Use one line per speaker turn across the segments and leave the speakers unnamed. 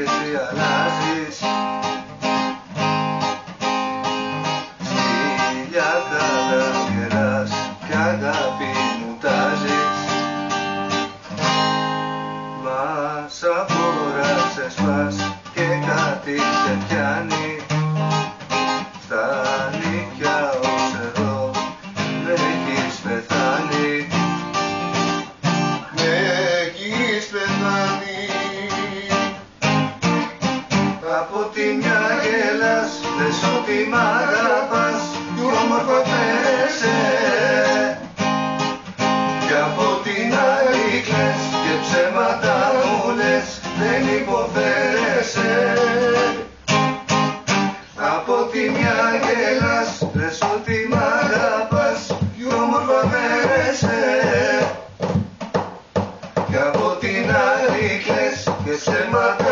εσύ αλλάζεις. Στήλια καταγεράς κι αγάπη μου τάζεις Μας αφοράς σπάς ότι μ' αγαπάς Κι όμορφα φέρεσαι Κι από την άλλη κλαις και ψέματα μου λες Δεν υποφέρεσαι. Από τη μια γελάς, λες ότι μ' αγαπάς Κι όμορφα φέρεσαι Κι από την άλλη κλαις και ψέματα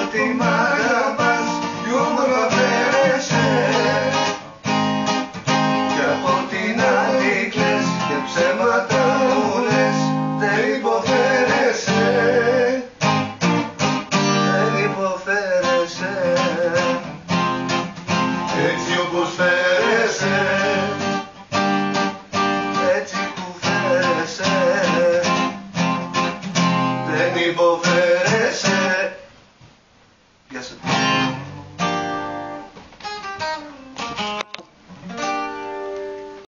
ότι μ' αγαπάς κι ούμπρο Κι από την άλλη και ψέματα μου λες δεν υποφέρεσαι. Δεν υποφέρεσαι. Έτσι όπως φέρεσαι. Έτσι που φέρεσαι. Δεν υποφέρεσαι. Yes, it.